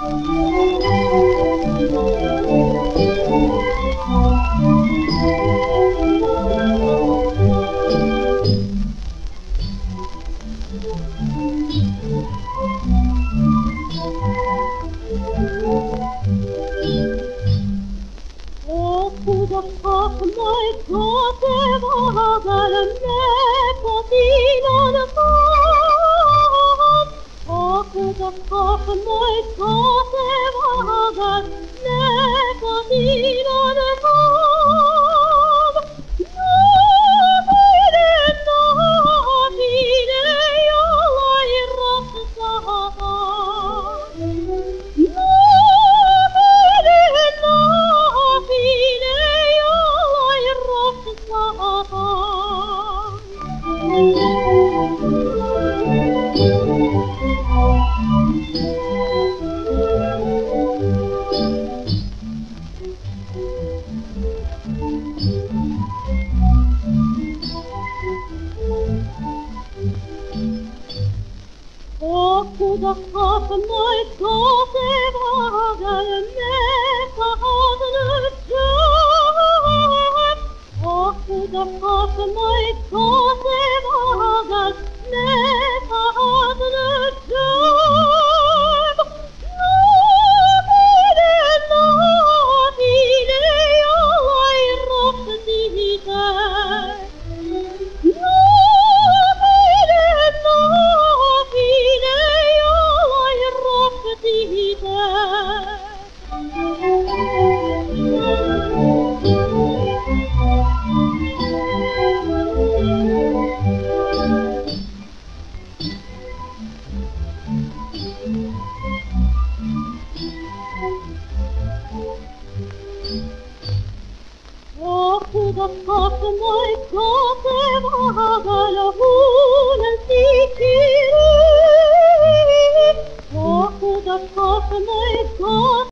Oh, could I have my God, ever, ever, Of îmi fac noi toate vagat, Look to the top of my soul, of Father, Look to the top of my soul. Walk to the top of my